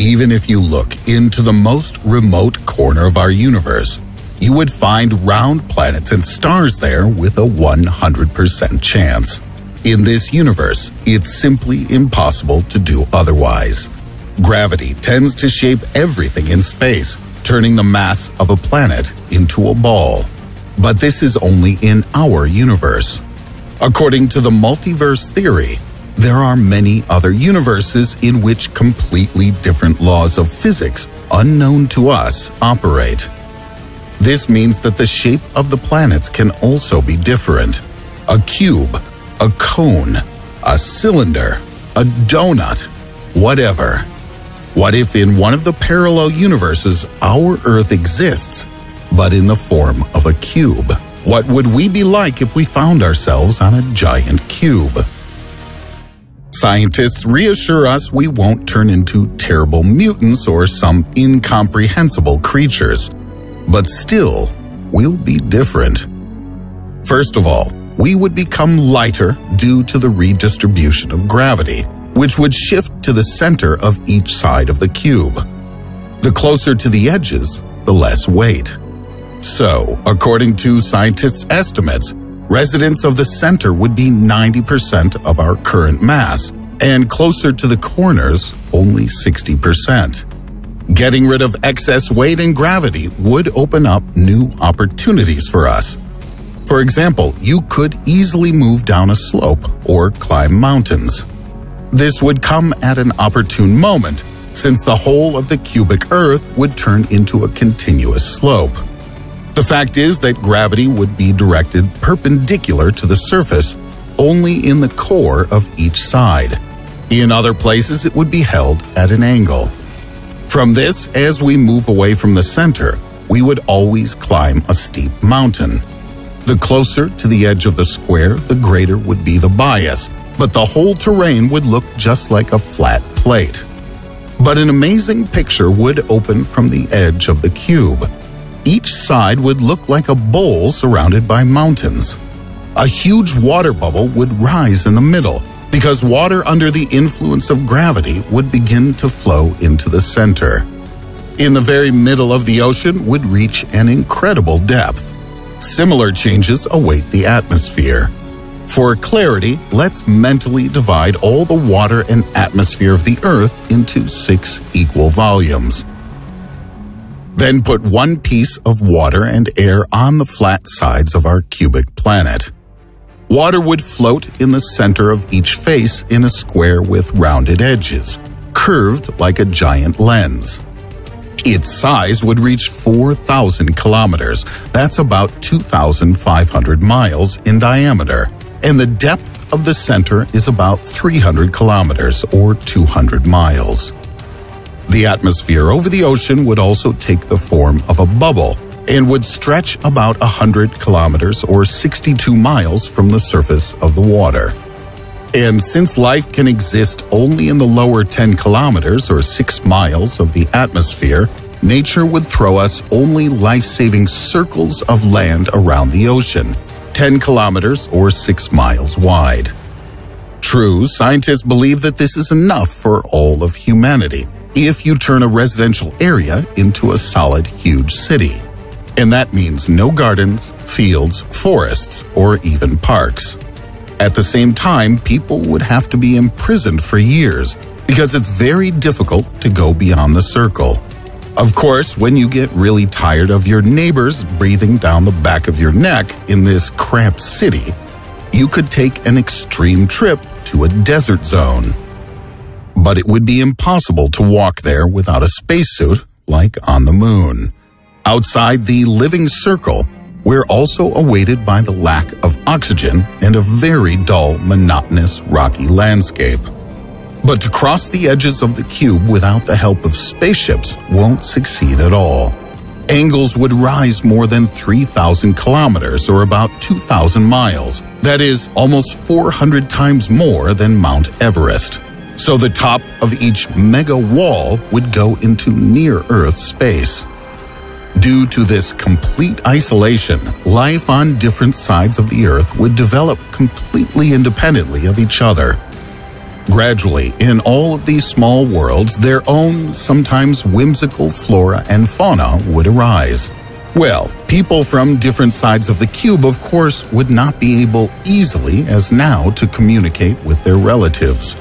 Even if you look into the most remote corner of our universe, you would find round planets and stars there with a 100% chance. In this universe, it's simply impossible to do otherwise. Gravity tends to shape everything in space, turning the mass of a planet into a ball. But this is only in our universe. According to the multiverse theory, there are many other universes in which completely different laws of physics, unknown to us, operate. This means that the shape of the planets can also be different. A cube, a cone, a cylinder, a donut, whatever. What if in one of the parallel universes our Earth exists, but in the form of a cube? What would we be like if we found ourselves on a giant cube? Scientists reassure us we won't turn into terrible mutants or some incomprehensible creatures. But still, we'll be different. First of all, we would become lighter due to the redistribution of gravity, which would shift to the center of each side of the cube. The closer to the edges, the less weight. So, according to scientists' estimates, residents of the center would be 90% of our current mass, and closer to the corners, only 60%. Getting rid of excess weight and gravity would open up new opportunities for us. For example, you could easily move down a slope or climb mountains. This would come at an opportune moment, since the whole of the cubic Earth would turn into a continuous slope. The fact is that gravity would be directed perpendicular to the surface only in the core of each side. In other places, it would be held at an angle. From this, as we move away from the center, we would always climb a steep mountain. The closer to the edge of the square, the greater would be the bias, but the whole terrain would look just like a flat plate. But an amazing picture would open from the edge of the cube. Each side would look like a bowl surrounded by mountains. A huge water bubble would rise in the middle because water under the influence of gravity would begin to flow into the center. In the very middle of the ocean would reach an incredible depth. Similar changes await the atmosphere. For clarity, let's mentally divide all the water and atmosphere of the Earth into six equal volumes. Then put one piece of water and air on the flat sides of our cubic planet. Water would float in the center of each face in a square with rounded edges, curved like a giant lens. Its size would reach 4,000 kilometers, that's about 2,500 miles in diameter and the depth of the center is about 300 kilometers or 200 miles. The atmosphere over the ocean would also take the form of a bubble and would stretch about 100 kilometers or 62 miles from the surface of the water. And since life can exist only in the lower 10 kilometers or 6 miles of the atmosphere, nature would throw us only life-saving circles of land around the ocean, 10 kilometers or 6 miles wide. True, scientists believe that this is enough for all of humanity if you turn a residential area into a solid, huge city. And that means no gardens, fields, forests, or even parks. At the same time, people would have to be imprisoned for years because it's very difficult to go beyond the circle. Of course, when you get really tired of your neighbors breathing down the back of your neck in this cramped city, you could take an extreme trip to a desert zone. But it would be impossible to walk there without a spacesuit like on the moon. Outside the living circle, we're also awaited by the lack of oxygen and a very dull, monotonous, rocky landscape. But to cross the edges of the cube without the help of spaceships won't succeed at all. Angles would rise more than 3,000 kilometers or about 2,000 miles. That is almost 400 times more than Mount Everest. So the top of each mega wall would go into near-Earth space. Due to this complete isolation, life on different sides of the Earth would develop completely independently of each other. Gradually, in all of these small worlds, their own, sometimes whimsical flora and fauna would arise. Well, people from different sides of the cube, of course, would not be able easily as now to communicate with their relatives.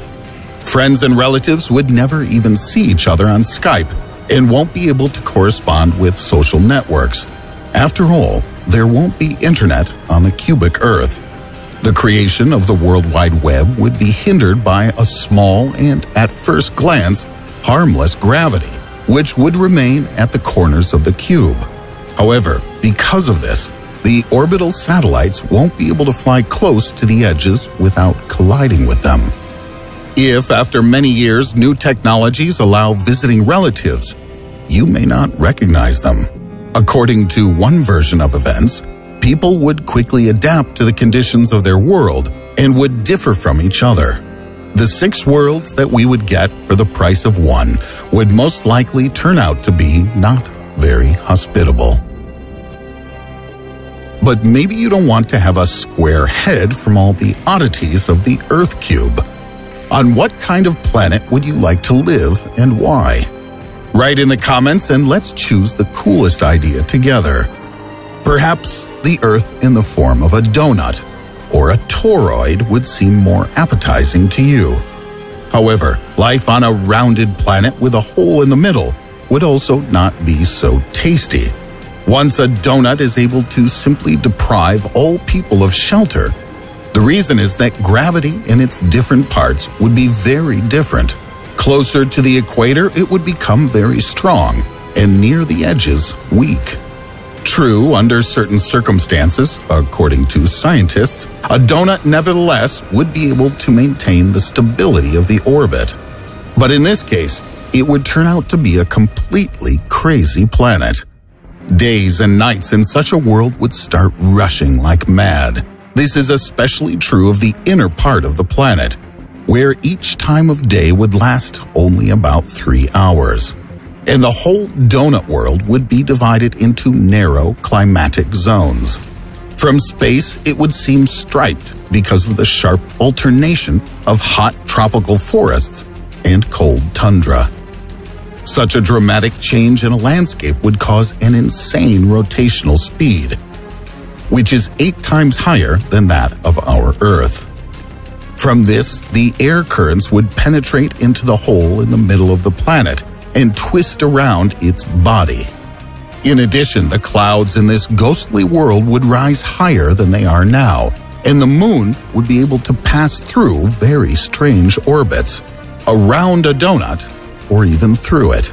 Friends and relatives would never even see each other on Skype and won't be able to correspond with social networks. After all, there won't be internet on the cubic Earth. The creation of the World Wide Web would be hindered by a small and, at first glance, harmless gravity, which would remain at the corners of the cube. However, because of this, the orbital satellites won't be able to fly close to the edges without colliding with them. If, after many years, new technologies allow visiting relatives, you may not recognize them. According to one version of events, people would quickly adapt to the conditions of their world and would differ from each other. The six worlds that we would get for the price of one would most likely turn out to be not very hospitable. But maybe you don't want to have a square head from all the oddities of the Earth Cube. On what kind of planet would you like to live and why? Write in the comments and let's choose the coolest idea together. Perhaps the Earth in the form of a donut or a toroid would seem more appetizing to you. However, life on a rounded planet with a hole in the middle would also not be so tasty. Once a donut is able to simply deprive all people of shelter, the reason is that gravity in its different parts would be very different. Closer to the equator, it would become very strong, and near the edges, weak. True, under certain circumstances, according to scientists, a donut nevertheless would be able to maintain the stability of the orbit. But in this case, it would turn out to be a completely crazy planet. Days and nights in such a world would start rushing like mad. This is especially true of the inner part of the planet, where each time of day would last only about three hours. And the whole donut world would be divided into narrow climatic zones. From space, it would seem striped because of the sharp alternation of hot tropical forests and cold tundra. Such a dramatic change in a landscape would cause an insane rotational speed which is eight times higher than that of our Earth. From this, the air currents would penetrate into the hole in the middle of the planet and twist around its body. In addition, the clouds in this ghostly world would rise higher than they are now, and the moon would be able to pass through very strange orbits, around a donut, or even through it.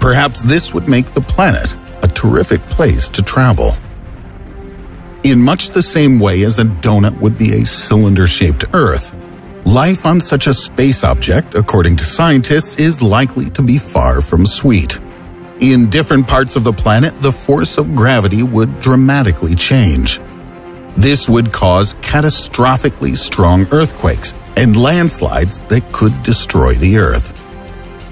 Perhaps this would make the planet a terrific place to travel. In much the same way as a donut would be a cylinder-shaped Earth, life on such a space object, according to scientists, is likely to be far from sweet. In different parts of the planet, the force of gravity would dramatically change. This would cause catastrophically strong earthquakes and landslides that could destroy the Earth.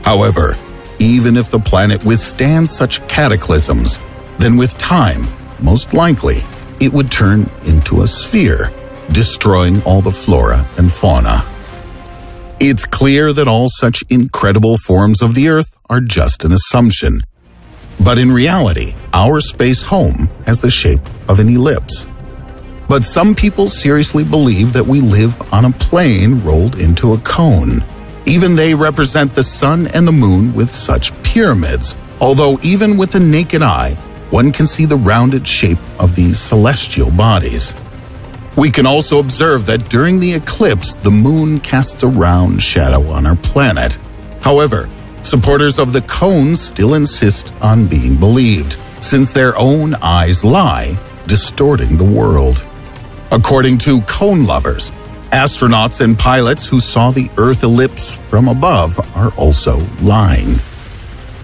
However, even if the planet withstands such cataclysms, then with time, most likely, it would turn into a sphere, destroying all the flora and fauna. It's clear that all such incredible forms of the Earth are just an assumption. But in reality, our space home has the shape of an ellipse. But some people seriously believe that we live on a plane rolled into a cone. Even they represent the sun and the moon with such pyramids, although even with the naked eye, one can see the rounded shape of these celestial bodies. We can also observe that during the eclipse, the moon casts a round shadow on our planet. However, supporters of the cone still insist on being believed, since their own eyes lie, distorting the world. According to cone lovers, astronauts and pilots who saw the Earth ellipse from above are also lying.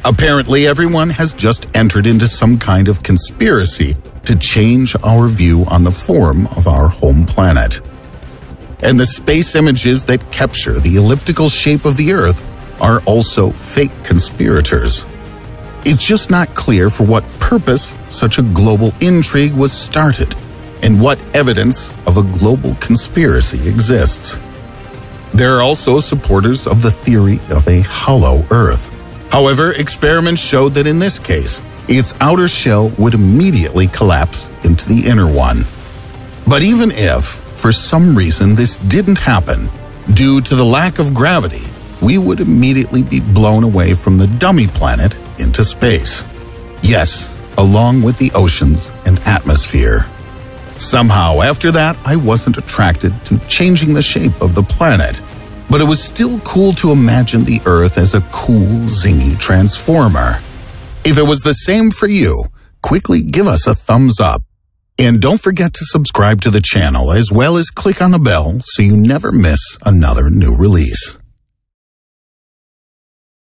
Apparently, everyone has just entered into some kind of conspiracy to change our view on the form of our home planet. And the space images that capture the elliptical shape of the Earth are also fake conspirators. It's just not clear for what purpose such a global intrigue was started and what evidence of a global conspiracy exists. There are also supporters of the theory of a hollow Earth. However, experiments showed that in this case, its outer shell would immediately collapse into the inner one. But even if, for some reason, this didn't happen, due to the lack of gravity, we would immediately be blown away from the dummy planet into space. Yes, along with the oceans and atmosphere. Somehow, after that, I wasn't attracted to changing the shape of the planet, but it was still cool to imagine the Earth as a cool, zingy transformer. If it was the same for you, quickly give us a thumbs up. And don't forget to subscribe to the channel as well as click on the bell so you never miss another new release.